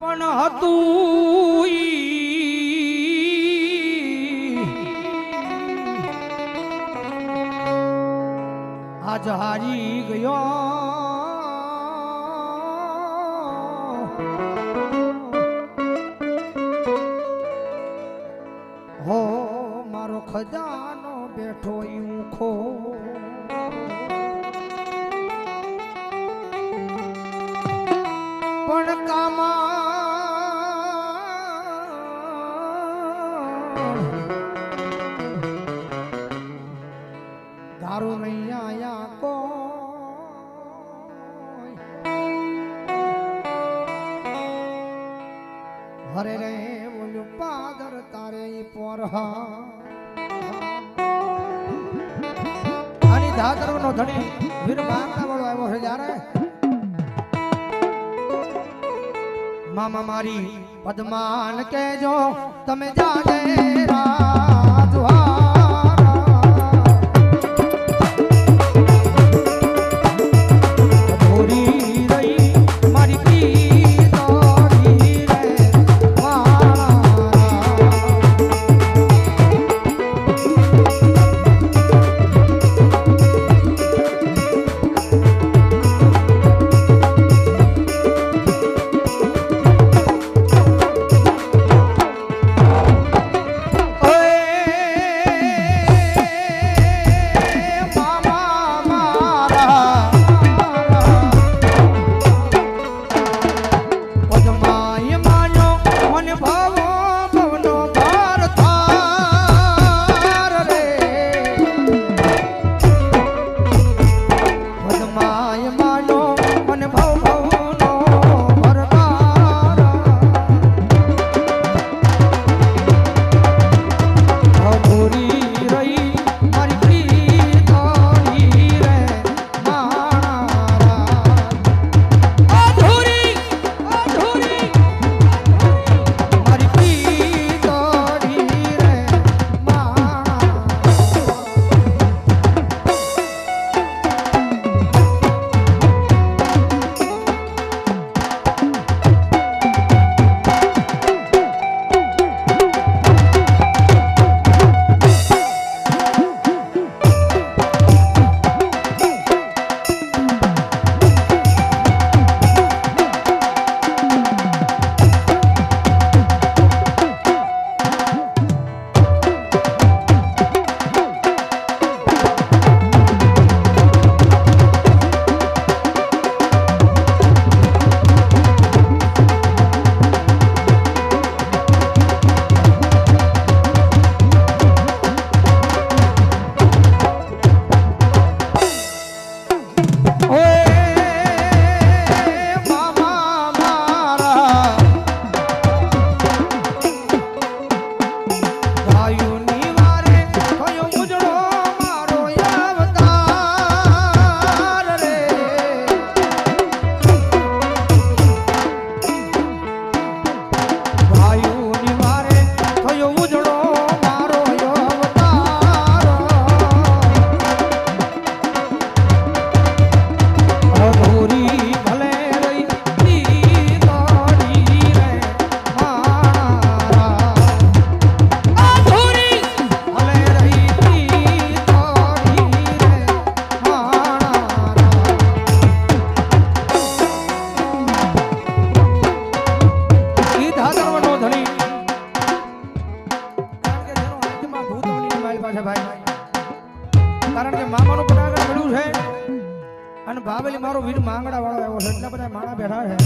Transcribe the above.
પણ હતું. આજ હારી ગયો દારૂ નહીં આયા કોઈ હરે રે બોલ્યું પાદર તારે પોરહા આની ધાતરનો ધણી વીર માંગતા વાળો આવ્યો છે જ્યારે મામા મારી પદ્માન કેજો તમે જાજે કારણ કે મામાનું પણ આગળ મળ્યું છે. અને બાબેલી મારો વીર માંગડા વાળો આવ્યો છે, એટલા બધા માણા બેઠા છે.